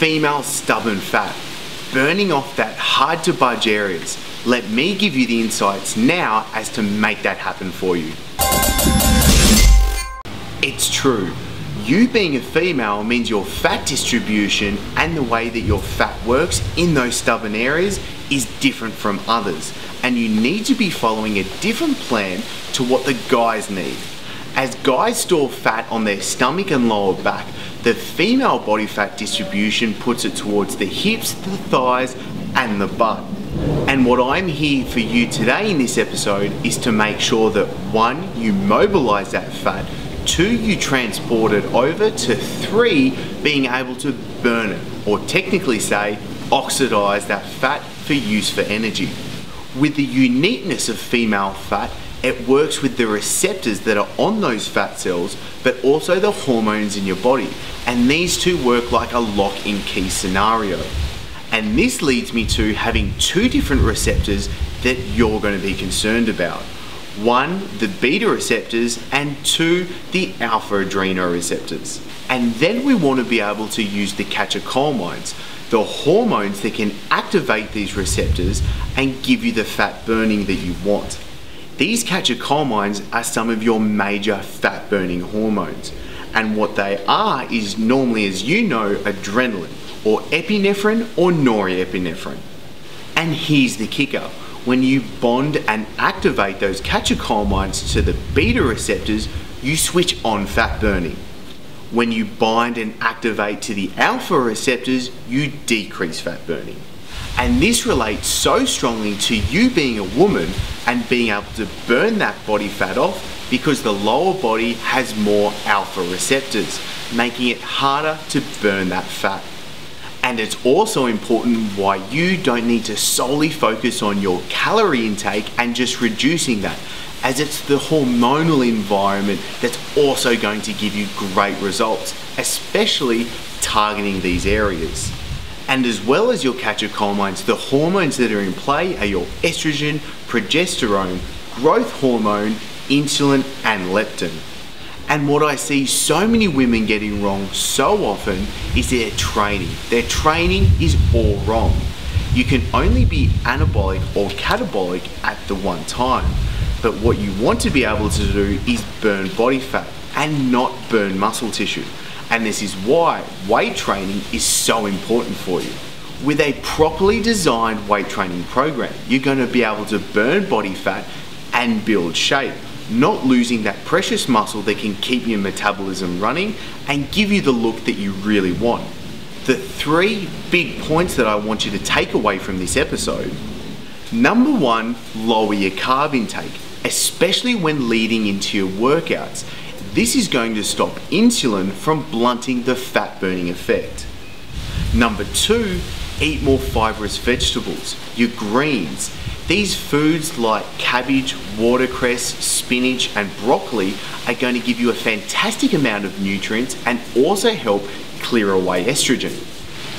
female stubborn fat, burning off that hard to budge areas. Let me give you the insights now as to make that happen for you. It's true. You being a female means your fat distribution and the way that your fat works in those stubborn areas is different from others. And you need to be following a different plan to what the guys need. As guys store fat on their stomach and lower back, the female body fat distribution puts it towards the hips, the thighs, and the butt. And what I'm here for you today in this episode is to make sure that one, you mobilize that fat, two, you transport it over, to three, being able to burn it, or technically say, oxidize that fat for use for energy. With the uniqueness of female fat, it works with the receptors that are on those fat cells, but also the hormones in your body. And these two work like a lock in key scenario. And this leads me to having two different receptors that you're going to be concerned about. One, the beta receptors, and two, the alpha adrenoreceptors. And then we want to be able to use the catecholamines, the hormones that can activate these receptors and give you the fat burning that you want. These catecholamines are some of your major fat burning hormones. And what they are is normally, as you know, adrenaline, or epinephrine, or norepinephrine. And here's the kicker. When you bond and activate those catecholamines to the beta receptors, you switch on fat burning. When you bind and activate to the alpha receptors, you decrease fat burning. And this relates so strongly to you being a woman and being able to burn that body fat off because the lower body has more alpha receptors, making it harder to burn that fat. And it's also important why you don't need to solely focus on your calorie intake and just reducing that, as it's the hormonal environment that's also going to give you great results, especially targeting these areas. And as well as your catecholamines, the hormones that are in play are your estrogen, progesterone, growth hormone, insulin, and leptin. And what I see so many women getting wrong so often is their training. Their training is all wrong. You can only be anabolic or catabolic at the one time. But what you want to be able to do is burn body fat and not burn muscle tissue. And this is why weight training is so important for you. With a properly designed weight training program, you're going to be able to burn body fat and build shape, not losing that precious muscle that can keep your metabolism running and give you the look that you really want. The three big points that I want you to take away from this episode. Number one, lower your carb intake, especially when leading into your workouts. This is going to stop insulin from blunting the fat burning effect. Number two, eat more fibrous vegetables, your greens. These foods like cabbage, watercress, spinach, and broccoli are going to give you a fantastic amount of nutrients and also help clear away estrogen.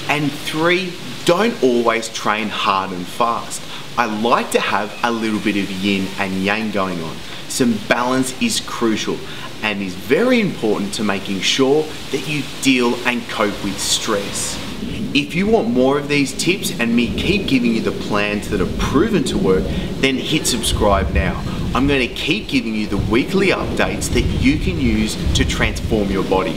And three, don't always train hard and fast. I like to have a little bit of yin and yang going on. Some balance is crucial and is very important to making sure that you deal and cope with stress. If you want more of these tips and me keep giving you the plans that are proven to work, then hit subscribe now. I'm going to keep giving you the weekly updates that you can use to transform your body.